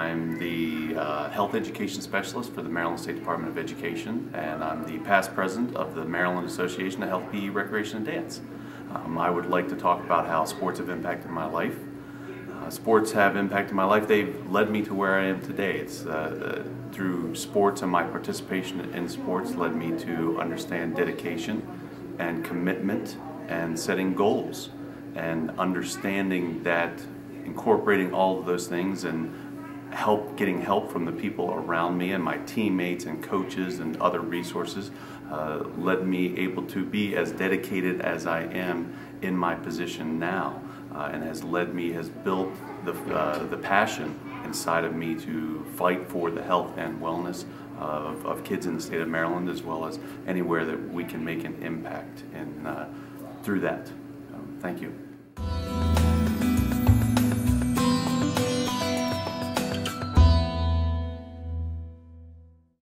I'm the uh, Health Education Specialist for the Maryland State Department of Education, and I'm the past president of the Maryland Association of Health, PE, Recreation, and Dance. Um, I would like to talk about how sports have impacted my life. Uh, sports have impacted my life. They've led me to where I am today. It's uh, through sports and my participation in sports led me to understand dedication and commitment and setting goals and understanding that incorporating all of those things and help getting help from the people around me and my teammates and coaches and other resources uh, led me able to be as dedicated as I am in my position now uh, and has led me has built the, uh, the passion inside of me to fight for the health and wellness of, of kids in the state of Maryland as well as anywhere that we can make an impact in, uh, through that. Um, thank you.